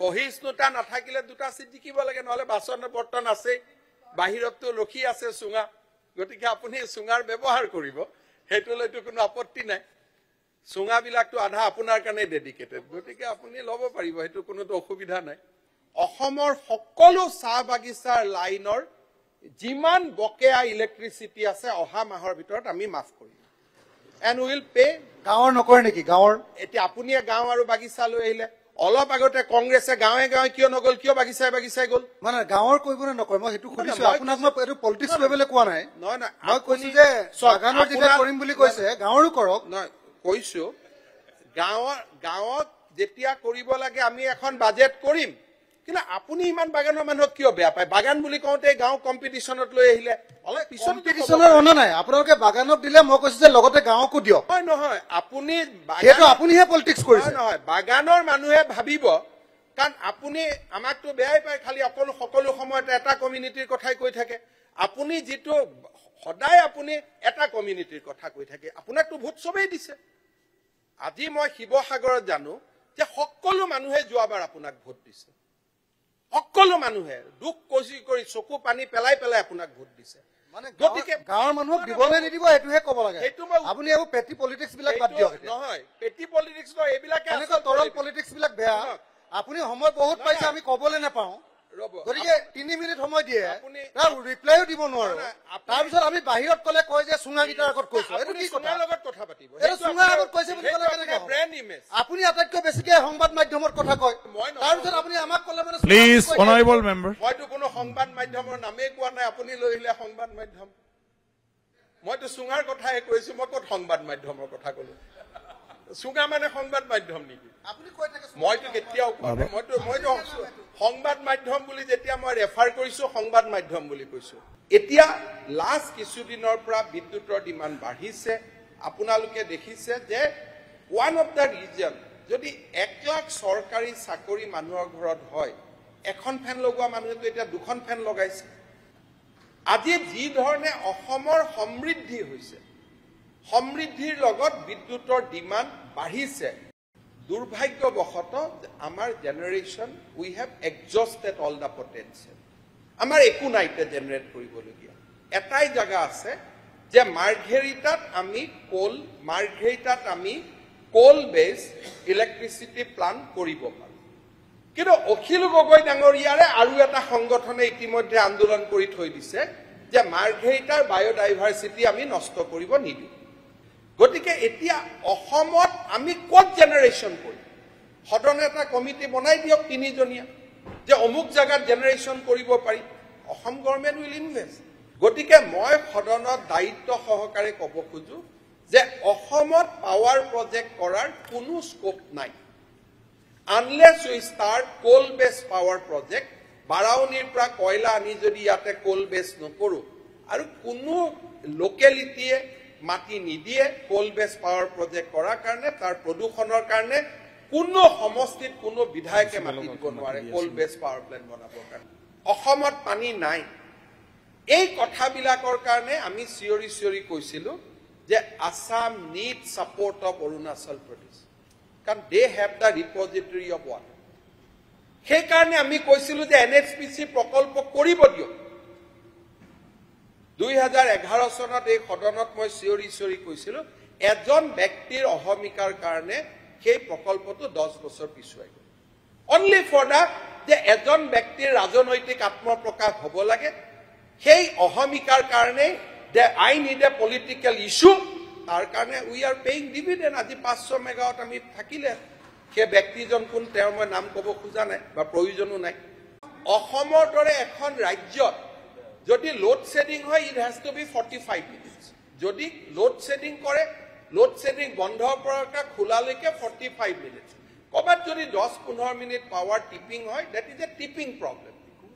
সহিষ্ণুতা নাথাকিলে দুটা চিট জিকিব লাগে নহলে বাচন বৰ্তন আছে বাহিৰততো ৰখি আছে চুঙা। গতিকে আপুনি চুঙাৰ ব্যৱহাৰ কৰিব। সেইটোলৈতো কোনো আপত্তি নাই। চুঙাবিলাকতো আধা আপোনাৰ কাৰণে ডেডিকেটেড গতিকে আপুনি ল'ব পাৰিব সেইটো কোনোতো অসুবিধা নাই। অসমৰ সকলো চাহ বাগিচাৰ লাইনৰ যিমান বকেয়া ইলেক্ট্ৰিচিটি আছে অহা মাহৰ ভিতৰত আমি মাফ কৰিম। এণ্ড উইল পে গাঁৱৰ নকৰে নেকি? গাঁৱৰ এতিয়া আপুনিয়ে গাঁও আৰু বাগিচা লৈ আহিলে। অলপ আগতে কংগ্ৰেছে গাঁৱে গাঁৱে কিয় নগ'ল কিয় বাগিচাই বাগিচাই গ'ল? মানে গাঁৱৰ কৰিব নে নকৰে মই সেইটো সুধিছো। আপোনাক মই এইটো পলিটিক্স কৰিবলৈ কোৱা নাই। নহয় নহয় মই কৈছো যে বাগানৰ যেতিয়া কৰিম বুলি কৈছে গাঁৱৰো কৰক। নহয় কৈছো গাঁৱৰ গাঁৱত যেতিয়া কৰিব লাগে আমি এখন বাজেট কৰিম। কিন্তু আপুনি ইমান বাগানৰ মানুহক কিয় বেয়া পায়? বাগান বুলি কওঁতে গাঁও কম্পিটিশ্যনত লৈ আহিলে অলপ পিছত কম্পিটিশ্যনৰ অনা নাই। আপোনালোকে বাগানত দিলে মই কৈছো যে লগতে গাঁৱকো দিয়ক। নহয় নহয়। আপুনি আপুনিহে পলিটিক্স কৰিছে। নহয়। বাগানৰ মানুহে ভাবিব কাৰণ আপুনি আমাকতো বেয়াই পায় খালি অকল সকলো সময়তে এটা কমিউনিটিৰ কথাই কৈ থাকে। আপুনি যিটো সদায় আপুনি এটা কমিউনিটিৰ কথা কৈ থাকে। আপোনাকতো ভোট চবেই দিছে। আজি মই শিৱসাগৰত জানো যে সকলো মানুহে যোৱাবাৰ আপোনাক ভোট দিছে। সকলো মানুহে দুখ কচি কৰি চকু পানী পেলাই পেলাই আপোনাক ভোট দিছে মানে গতিকে গাঁৱৰ- মানুহক দিবলৈ নিদিব সেইটোহে ক'ব লাগে সেইটো আপুনি এইবোৰ পেটি পলিটিক্স বিলাক বাদ দিয়ক। নহয় পেটি পলিটিক্স নহয় এইবিলাকে তৰল। পলিটিক্স বিলাক বেয়া। আপুনি সময় বহুত পাইছে। আমি ক'বলৈ নাপাওঁ গতিকে তিনি মিনিট সময় দিয়ে। আপুনি- তাৰ ৰিপ্লাইও দিব নোৱাৰো। তাৰপিছত আমি বাহিৰত ক'লে কয় যে চুঙাকেইটাৰ আগত কৈছো। এইটো কি কথা? চুঙাৰ লগত কথা পাতিব। এইটো চুঙাৰ আগত কৈছে বুলি ক'লে আপুনি আটাইতকৈ বেছিকে সংবাদ মাধ্যমৰ কথা কয়। তাৰপিছত আপুনি আমাক ক'লে মানে Please, চুঙা বুলি কৈ দিয়ে। honorable member. মইতো কোনো সংবাদ মাধ্যমৰ নামেই কোৱা নাই আপুনি লৈ আহিলে সংবাদ মাধ্যম। মইতো চুঙাৰ কথাহে কৈছো মই ক'ত সংবাদ মাধ্যমৰ কথা কলো? চুঙা মানে সংবাদ মাধ্যম নেকি? আপুনি কৈ থাকে চুঙা। মইতো কেতিয়াও মইতো মইতো সংবাদ মাধ্যম বুলি যেতিয়া মই ৰেফাৰ কৰিছো সংবাদ মাধ্যম বুলি কৈছো। এতিয়া লাষ্ট কিছুদিনৰ পৰা বিদ্যুতৰ ডিমাণ্ড বাঢ়িছে। আপোনালোকে দেখিছে যে ওৱান অফ দ্য ৰিজন যদি এক লাখ চৰকাৰী চাকৰি মানুহৰ ঘৰত হয় এখন ফেন লগোৱা মানুহেতো এতিয়া দুখন ফেন লগাইছে। আজি যি ধৰণে অসমৰ সমৃদ্ধি হৈছে সমৃদ্ধিৰ লগত বিদ্যুতৰ ডিমাণ্ড বাঢ়িছে। দুৰ্ভাগ্যবশতঃ আমাৰ generation we have exhausted all the potential আমাৰ একো নাই এতিয়া জেনেৰেট কৰিবলগীয়া। এটাই জেগা আছে যে মাৰ্ঘেৰিটাত আমি কোল মাৰ্ঘেৰিটাত আমি কোল বেছ ইলেক্ট্ৰিচিটি প্লান্ট কৰিব পাৰোঁ। কিন্তু অখিল গগৈ ডাঙৰীয়াৰে আৰু এটা সংগঠনে ইতিমধ্যে আন্দোলন কৰি থৈ দিছে যে মাৰ্ঘেৰিটাৰ বায়'ডাইভাৰ্চিটি আমি নষ্ট কৰিব নিদিওঁ। গতিকে এতিয়া অসমত আমি ক'ত জেনেৰেশ্যন কৰিম? সদনে এটা কমিটি বনাই দিয়ক তিনিজনীয়া যে অমুক জেগাত জেনেৰেশ্যন কৰিব পাৰি। অসম গভৰ্ণমেণ্ট উইল ইনভেষ্ট গতিকে মই সদনত দায়িত্ব সহকাৰে ক'ব খোজো যে অসমত পাৱাৰ প্ৰজেক্ট কৰাৰ কোনো স্কোপ নাই। আনলেছ উই ষ্টাৰ্ট কোল বেছ পাৱাৰ প্ৰজেক্ট বাৰাউনীৰ পৰা কয়লা আনি যদি ইয়াতে কোল বেছ নকৰোঁ আৰু কোনো লোকেলিটিয়ে মাটি নিদিয়ে কোল বেছ পাৱাৰ প্ৰজেক্ট কৰাৰ কাৰণে তাৰ প্ৰদূষণৰ কাৰণে কোনো সমষ্টিত কোনো বিধায়কে মাটি দিব নোৱাৰে কোল বেছ পাৱাৰ প্লেণ্ট বনাবৰ কাৰণে। অসমত পানী নাই। এই কথাবিলাকৰ কাৰণে আমি চিঞৰি চিঞৰি কৈছিলো যে Assam need support of Arunachal Pradesh. কাৰণ they have the repository of water সেইকাৰণে আমি কৈছিলো যে এন এইচ পি চি প্ৰকল্প কৰিব দিয়ক। দুই হাজাৰ এঘাৰ চনত এই সদনত মই চিঞৰি চিঞৰি কৈছিলো এজন ব্যক্তিৰ অহমিকাৰ কাৰণে সেই প্ৰকল্পটো দহ বছৰ পিছুৱাই গ'ল। অনলি ফৰ দ্য যে এজন ব্যক্তিৰ ৰাজনৈতিক আত্মপ্ৰকাশ হ'ব লাগে সেই অহমিকাৰ কাৰণে যে I need a political issue তাৰ কাৰণে উই আৰ পেয়িং ডিভিডেণ্ড আজি পাঁচশ মেগাৱাট আমি থাকিলে সেই ব্যক্তিজন কোন তেওঁৰ মই নাম ক'ব খোজা নাই বা প্ৰয়োজনো নাই। অসমৰ দৰে এখন ৰাজ্যত যদি লোড শ্বেডিং হয় it has to be forty five minutes যদি লোড শ্বেডিং কৰে লোড শ্বেডিং বন্ধ পৰা খোলালৈকে ফৰ্টি ফাইভ মিনিটছ ক'ৰবাত যদি দহ পোন্ধৰ মিনিট পাৱাৰ টিপিং হয় that is a tripping problem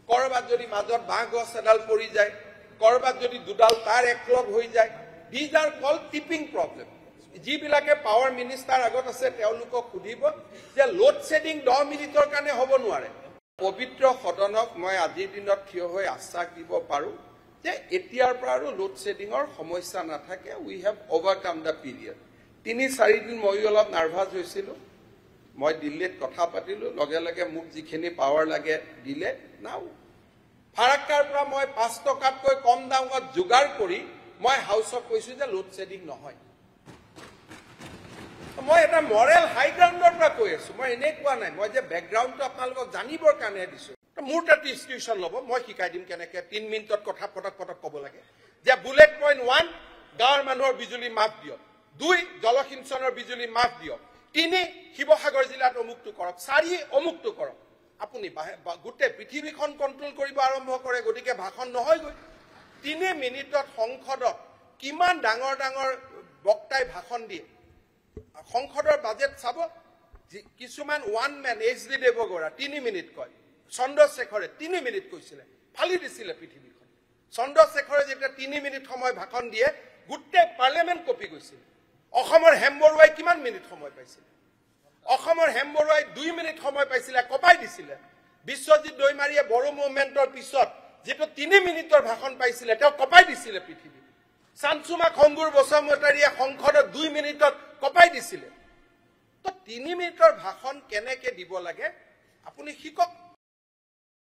ক'ৰবাত যদি মাজত বাঁহ গছ এডাল পৰি যায় ক'ৰবাত যদি দুডাল তাৰ একলগ হৈ যায় these are call tripping problem যিবিলাকে পাৱাৰ মিনিষ্টাৰ আগত আছে তেওঁলোকক সুধিব যে লোড শ্বেডিং দহ মিনিটৰ কাৰণে হ'ব নোৱাৰে। পবিত্ৰ সদনক মই আজিৰ দিনত থিয় হৈ আশ্বাস দিব পাৰো যে এতিয়াৰ পৰা আৰু লোড শ্বেডিঙৰ সমস্যা নাথাকে। We have overcome the period তিনি চাৰিদিন ময়ো অলপ নাৰ্ভাছ হৈছিলো। মই দিল্লীত কথা পাতিলো। লগে লগে মোক যিখিনি পাৱাৰ লাগে দিলে। নাও ফাৰাক্কাৰ পৰা মই পাঁচ টকাতকৈ কম দামত যোগাৰ কৰি মই হাউচক কৈছো যে লোড শ্বেডিং নহয়। মই এটা মৰেল হাই গ্ৰাউণ্ডৰ পৰা কৈ আছো। মই এনেই কোৱা নাই। মই যে বেকগ্ৰাউণ্ডটো আপোনালোকক জানিবৰ কাৰণে দিছো। মোৰ তাত ইনষ্টিটিউশ্যন ল'ব। মই শিকাই দিম কেনেকে তিনি মিনিটত কথা পটক পটক ক'ব লাগে। যে বুলেট পইণ্ট ওৱান গাঁৱৰ মানুহৰ বিজুলী মাফ দিয়ক। দুই জলসিঞ্চনৰ বিজুলী মাফ দিয়ক। তিনি শিৱসাগৰ জিলাত অমুকটো কৰক। চাৰি অমুকটো কৰক। আপুনি গোটেই পৃথিৱীখন কণ্ট্ৰল কৰিব আৰম্ভ কৰে গতিকে ভাষণ নহয়গৈ। তিনি মিনিটত সংসদত কিমান ডাঙৰ ডাঙৰ বক্তাই ভাষণ দিয়ে সংসদৰ বাজেট চাব কিছুমান one man H D Devegowda তিনি মিনিট কয়। চন্দ্ৰশেখৰে তিনি মিনিট কৈছিলে ফালি দিছিলে পৃথিৱীখন। চন্দ্ৰশেখৰে যেতিয়া তিনি মিনিট সময় ভাষণ দিয়ে গোটেই পাৰ্লিয়ামেণ্ট কপি গৈছিল। অসমৰ হেম বৰুৱাই কিমান মিনিট সময় পাইছিলে? অসমৰ হেম বৰুৱাই দুই মিনিট সময় পাইছিলে কপাই দিছিলে। বিশ্বজিৎ দৈমাৰীয়ে বড়ো মুভমেণ্টৰ পিছত যিটো তিনি মিনিটৰ ভাষণ পাইছিলে তেওঁ কপাই দিছিলে পৃথিৱী চানচুমা খংগুৰ বসুমতাৰীয়ে সংসদত দুই মিনিটত কপাই দিছিলে। তো তিনি মিনিটৰ ভাষণ কেনেকে দিব লাগে? আপুনি শিকক।